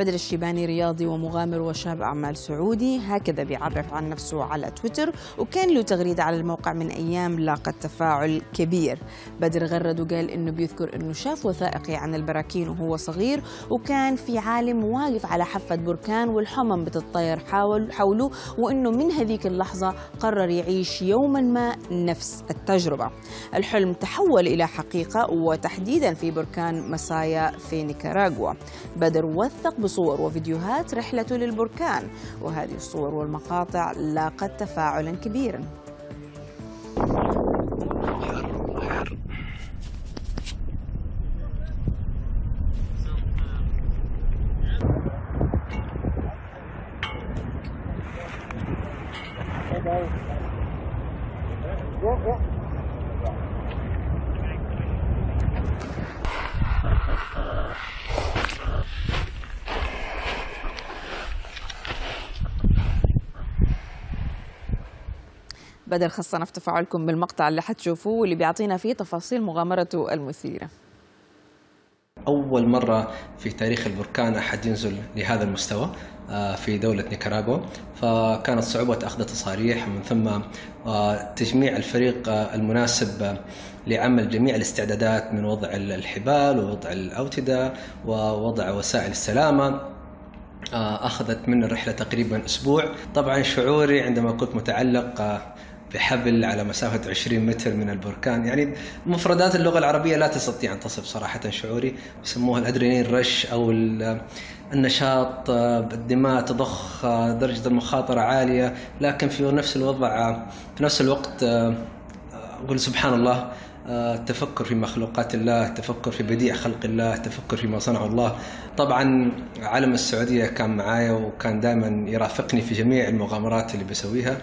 بدر الشيباني رياضي ومغامر وشاب أعمال سعودي. هكذا بيعرف عن نفسه على تويتر وكان له تغريدة على الموقع من أيام لاقت تفاعل كبير. بدر غرد وقال إنه بيذكر إنه شاف وثائقي عن البراكين وهو صغير وكان في عالم واقف على حافة بركان والحمم بتطير حول حوله وإنه من هذيك اللحظة قرر يعيش يوما ما نفس التجربة. الحلم تحول إلى حقيقة وتحديدا في بركان مسايا في نيكاراغوا. بدر وثق بصور وفيديوهات رحلته للبركان وهذه الصور والمقاطع لاقت تفاعلا كبيرا. بدر خصنا في تفاعلكم بالمقطع اللي حتشوفوه واللي بيعطينا فيه تفاصيل مغامرته المثيرة. أول مرة في تاريخ البركان أحد ينزل لهذا المستوى آه، في دولة نيكاراغوا. فكانت صعوبة أخذ تصاريح ومن ثم آه، تجميع الفريق آه، المناسب لعمل جميع الاستعدادات من وضع الحبال ووضع الأوتدة ووضع وسائل السلامة. أخذت من الرحلة تقريبا أسبوع. طبعا شعوري عندما كنت متعلق بحبل على مسافة 20 متر من البركان. يعني مفردات اللغة العربية لا تستطيع أن تصف صراحة شعوري. يسموها الأدرينالين رش أو النشاط الدماء تضخ درجة المخاطرة عالية. لكن في نفس الوضع في نفس الوقت أقول سبحان الله التفكر في مخلوقات الله التفكر في بديع خلق الله التفكر فيما صنعه الله. طبعا علم السعودية كان معايا وكان دائما يرافقني في جميع المغامرات اللي بسويها.